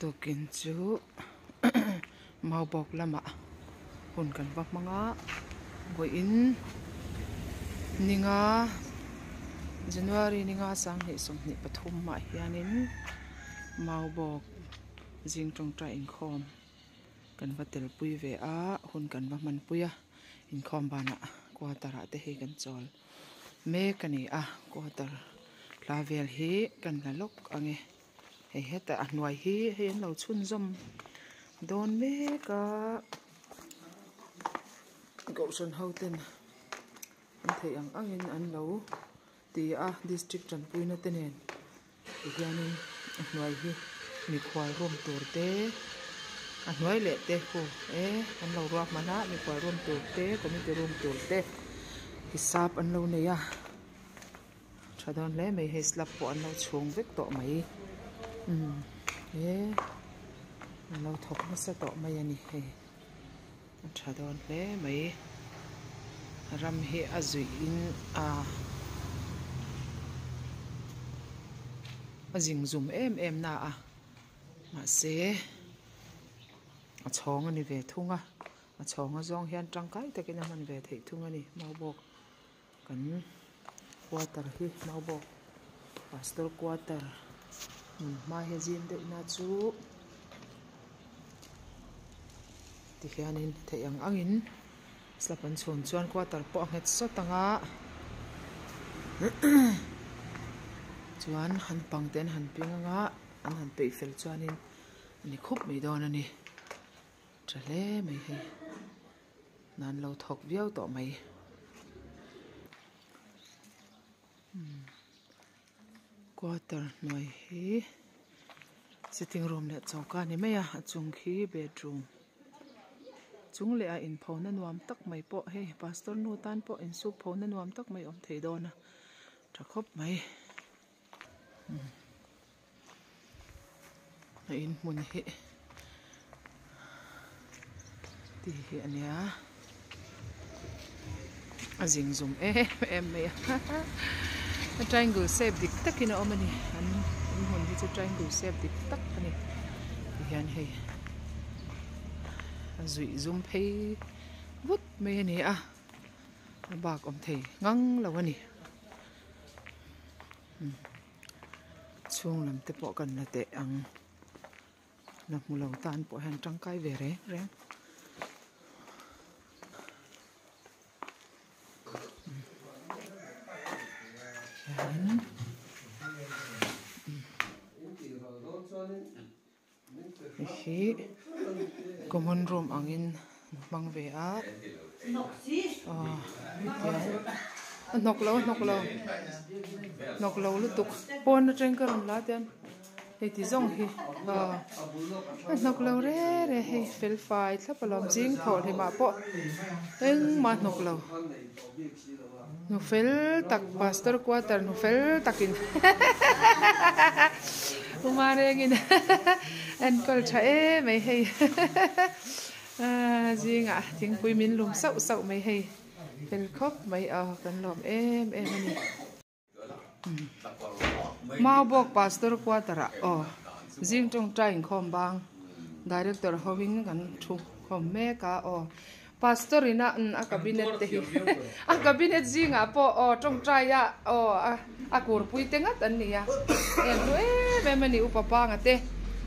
tukin chu mau bok lama hun kan bak manga go in ninga january ninga sang ni som ni pathum ma hianin mau bok jing tong tra in khom kan va tel pui ve a hun kan va man puya in khom bana kwa tara te he kan chol me kani a kwa tar la vel he kan la lok ange he heta anwai hi he lo chun zom don me ka go son hoten an thei ang angin an lo ti a, district chan puina tenen hianin anwai hi mi khwai rom tur te anwai le te ko e an lo ruak mana mi khwai rom tur te committee rom tur te hisap an lo ne ya thadon le mai he slap po an lo chung vek to mai um e an lo thok na sa to mai ani he thadon le mai ram hi azui in a a jing zum em em na à. Ma se a chong ani ve thunga a chong a zong hian tangkai takin a man về thei thung anh mau bọc. Cần quarter hi, mau bọc. Pastor quarter Ừ, mai he jin de na chu ti hianin thei ang angin slapan chhun chuan quarter po nget so tanga chuan han pangten han pinga an han pe fel chuanin ani khup mai don ani trale mai he nan lo thok viau to mai quarter noi hi. Sitting room le chawka ni mai a chung khi bedroom. Chung le a in phone nuam tak mai po he. Pastor nu tan po in su phone nuam tak mai om thei dona tha khop mai. Hmm. In mun hi. Ti hi ania a zing zum e, em em mai triangle shape dik tak in takina omani an in hun hi chu triangle shape dik tak ani hian hei a zui zum phei vut mai ani a bak om thei ngang lo ani chung lam te po kan na te ang na mu lo tan po han tang kai ve re reng hi. Common room angin mang ve a. À nọc lâu nọc lâu nọc lâu lúc tục pon trên cái la tiền thì ti zong hi. À nok lo re re hi fel fai thắp vào jing thol thọ ma po. Nhưng ma nok lo nu fel tak pastor quarter nu fel takin umare umarengin en kol cha e mai hei. Ờ, à riêng à tiếng quy min lum sau sau mai hei. Fel khop mai a, kan lom em em ani hmm ma bok pastor quarter o jing tong train khom bang. Director howin kan thu khom me ka o pastor ina a cabinet te hi. A cabinet jinga po o tong trai ya o a kur pui tenga tan ni ya em tu e me mani upapa nga te.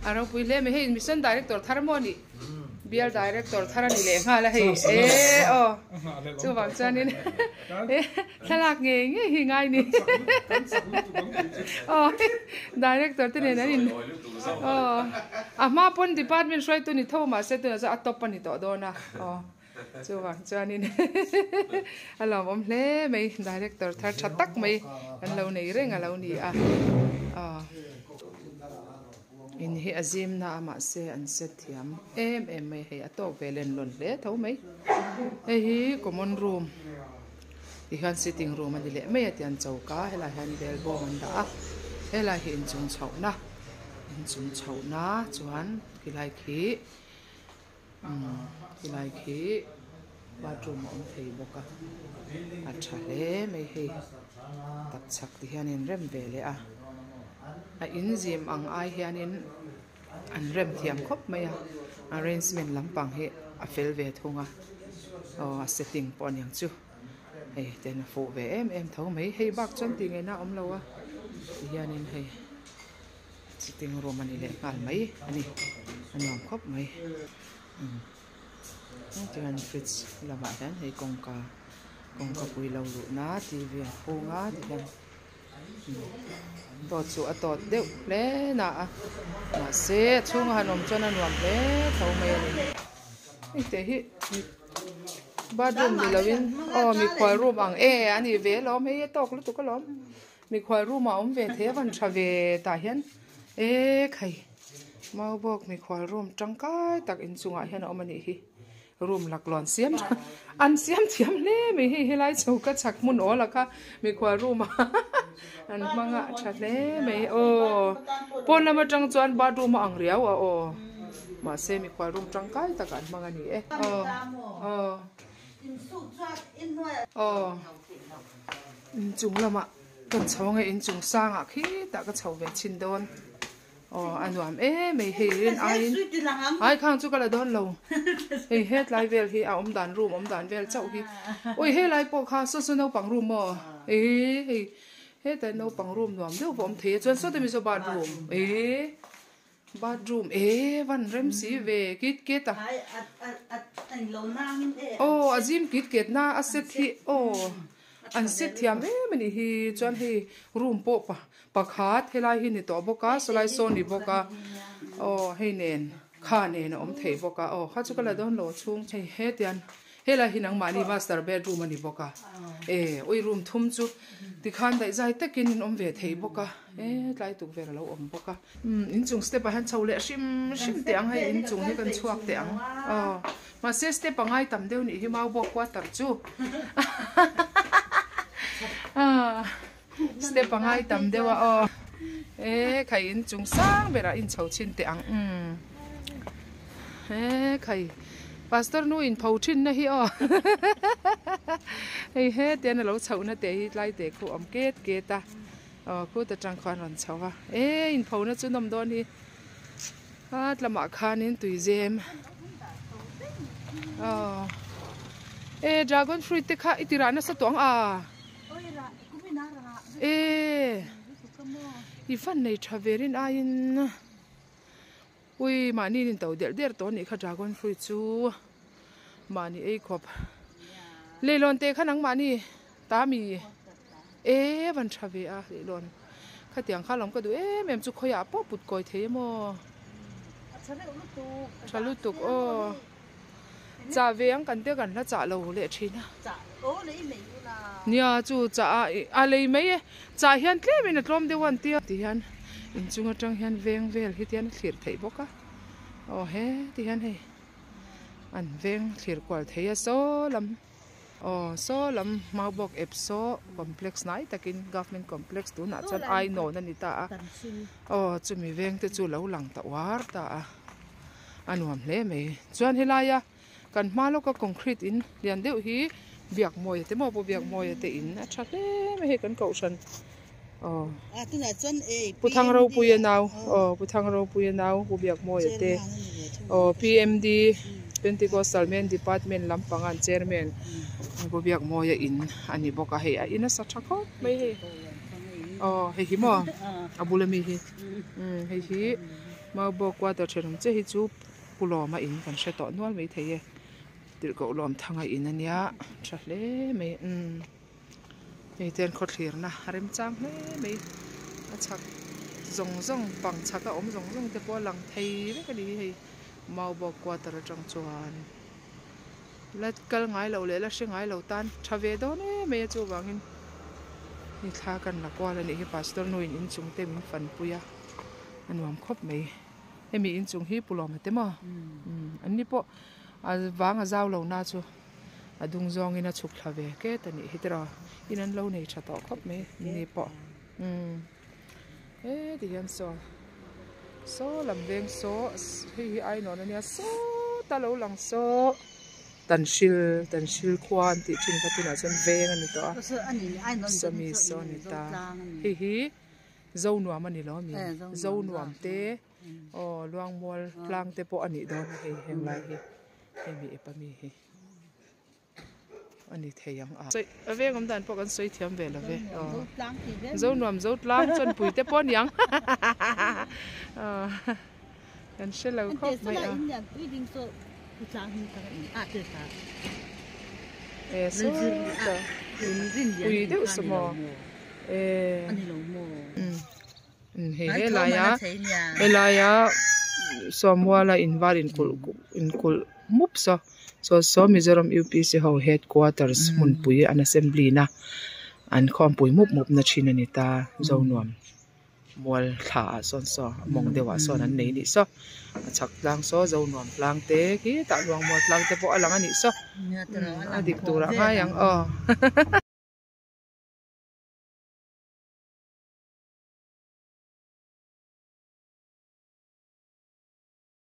Aro pui le me he mission director, tharmoni bial director tharani le nga la hei e o chu wang chanin e thalak nge nge hi ngai ni o director te ne na in o a ma pon department shoi tu ni tho ma se tu na za atop ni to do na o chu wang chanin alo mom hle mai director thar thatak mai an lo nei reng alo ni a a in hi azim na ama se an se thiam em em mai hei ato velen lon le tho mai e hi, common room. I han sitting room ani le mai atian chauka hela han bel bo man da. Hela hi in chung chau na. In chung chau na, chuan kilai khi hmm, kilai khi bathroom om thei boka a. Tha le mai hei tak chak ti hian in rem ve le a a in ang ai hian in an rem thiam khop mai a. Arrangement lampang hi a fel ve thunga. O, a setting pon yang chu. Hei, ten fo ve em em tho mai. Hei, bak chon ti nge na om lo a. Hianin hei sitting room ani le ngal mai. Ani anom khop mai. Hmm. Chuan fridge lama hian, hei kongka kongka pui lo lu na tv a phunga ti hian tawt chu a tawt deuh hle na a ma se chhunga hanom chuan a nuam tho mai ani ei te hi bathroom ni lovin oh mi khwai room ang e ani ve lom e tok lu tu ka lom mi khwai room a om ve the van tha ve ta hian e khai mau bok mi khwai room tangkai tak in chunga hian om ani hi room lak lon siam an siam thiam le mi hi hilai chu ka chak mun ola ka mi khwai room an manga thale me o pon lama tang chuan bathroom ang riau a o ma se mi khwai room tangkai tak an manga ni e o o in chung lama kan chawng in chung sang a khi ta ka chho ve chin don ờ anh nuam ê mày hi in ai? Ai khang chu kala don lo ei het lai vel hi a om dan room om dan vel chau hi oi he lai po kha so so no pang room mo hei he ta no pang room nuam deu vom the chuan so te mi so bad room ê bathroom ê van rem si về kit kit à? Ô azim kit kit na a set hi ô an set thiam e mani hi chuan hi room po pa pakhat helai hi ni to boka solai so ni boka ô hei nen kha nen om thei boka ô kha chu kala don lo chung chei he tian hela hinang mani master bedroom ani boka. E oi room thum chu ti khan dai zai takin om ve thei boka. E tlai tu ver lo om boka. Um in chung step a han chole shim shim te ang hai in chung hi kan chuak te ang oh ma se step angai tam deu ni hi mau bok wa tar chu. Ah. Step angai tam dewa oh. e khai in chung sang bera in chho chin te ang um e khai pastor nu in phau thin na hi o oh. hei, he, te na lo chho na te hi, lai te khu om ket ke ta ờ oh, khu ta trang khoan ron chho wa e in phau na chu nom don hi. At lama khan in tui jem ờ oh. e dragon fruit te kha itirana sa tong a. E i fan nei traverin a in ui, mà ni nên tàu đẻ đẻ tổ này khá dragon fruit chú. Mà ni ấy khop lê lon tê khá nắng mà ni tá mi ê vẫn cha về à lê lon. Khá tiếng khá lòng cái đu ê, mềm chú khơi à bó bụt coi thế mà chả lút tục, ô. Cha về ăn cần tiếc cần là chả lâu lệ chín à nia chú cha à lấy mấy cha hiền thế mình lom đi quan tiếc thì hiền in chunga tang hian veng vel hi tian thlir thei boka o he ti hian hei an veng thlir kwal thei a so lam o so lam mau bốc ep so complex nai takin government complex tu na chan ai no na ni ta. O chumi veng te chu lo lang ta war ta. A anuam hle me chuan helaya kan ma lo ka concrete in lian deuh hi biak moi te mo bo biak moi te in. A tha hle me he kan ko san ờ. À bu thang rau puya nào ờ. Bu thang rau puya nào bu biak mo yate ờ PMD Pentecostal Men Department lampangan chairman. Bu biak mo ya in ani boka he in a sathako mai he ờ he hi mo abulami um he hi ma bo kwa to therum che hi chu pulo ma in kan she to nual mai theye tir ko lom thanga in ania thle mai um ei ten kho thlir na rem chang hle mai a chak. Zong zong pang chak a om zong zong te po lang thei ve ka ni hei mau bo kwa tar atang chuan la kal ngai lo le la hring ngai lo tan tha ve do ne me chu wangin ni thla kan la kwa la ni hi pastor no in in chung te min fan puya anuam khop mai hemi in chung hi pulom te ma an ni po a wanga zaw lo na chu adung zong ina chuk thlave ke tani hitra inan lo nei tha to khop me ni po. Um e ti hian so so lam veng so hi hi ai no ania so ta lo lang so tan shil tan shil kwan ti chin ka tina chan veng ani to. So mi so ni ta. hi hi. Zo nuam ani lo mi. Zo nuam te. oh luang mol plang te po ani don he heng lai hi. He mi e pa mi hi ani theyang a. Soi ave ngam dan po kan soi thiam ve. La ve zo nuam zo tlang chon pui te pon yang. Kan she lo anh khop mai a. à e so định số mò. e anh mồ. Um um he he la ya he la ya somwala invar in kul in kul mup so so so mizoram upc ho headquarters mun pui an assembly na. An khom pui mup mup na china ni ta zo nuam. Mol tha son so mong dewa son an nei ni. So chak lang so zo nuam lang te ki ta luang mol lang te po alang ani so adik tura nga yang oh